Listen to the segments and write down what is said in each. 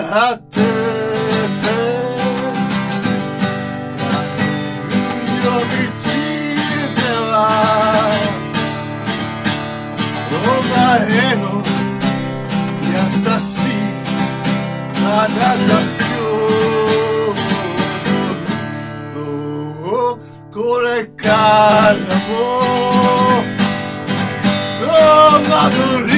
なって夜道ではお前の優しい眼差しを。そうこれからも。戸惑り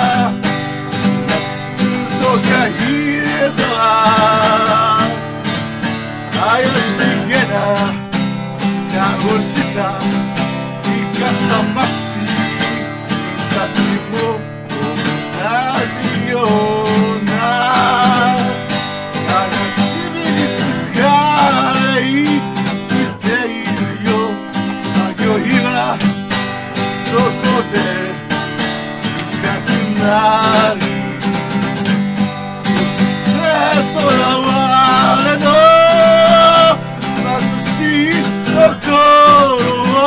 なるそして囚われの貧しい心は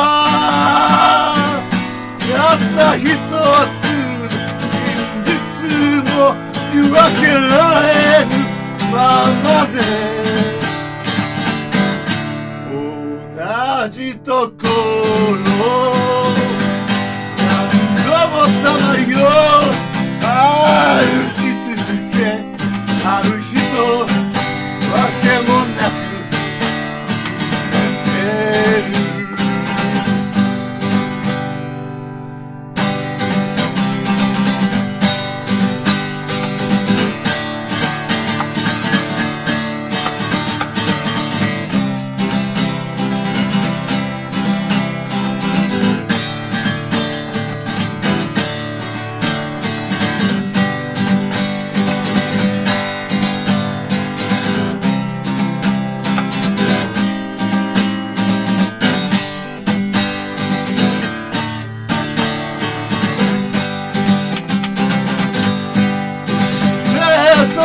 たった一つ現実も見分けられぬままで。同じところ。何度もさまよ。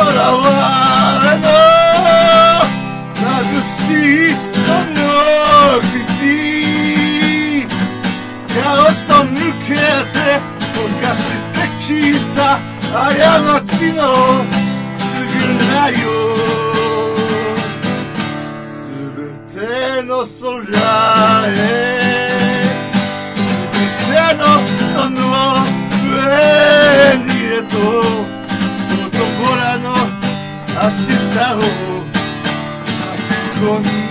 わしいこの国川さ抜けて溶かしてきた過ちの償いをべての空へ。你。